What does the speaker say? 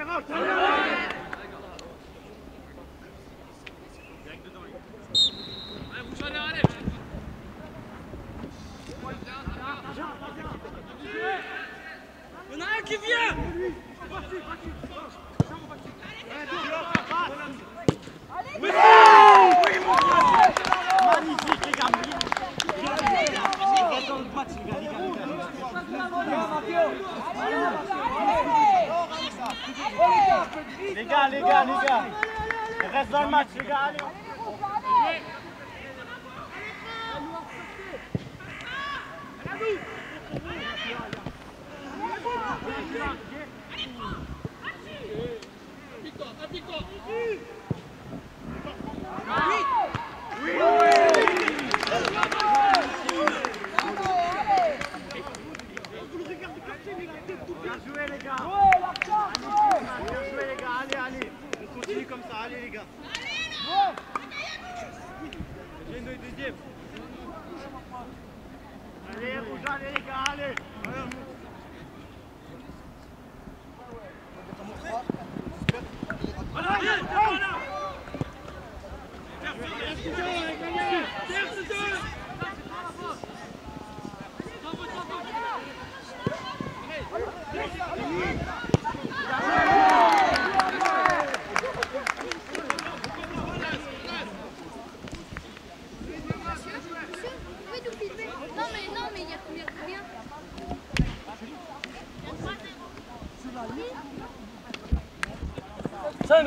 Ferrand, Il y en a un qui vient Allez, Magnifique les gars il les gars, les gars, les gars. Reste dans le match, les gars, allez. Allez, Allez allez allez Sen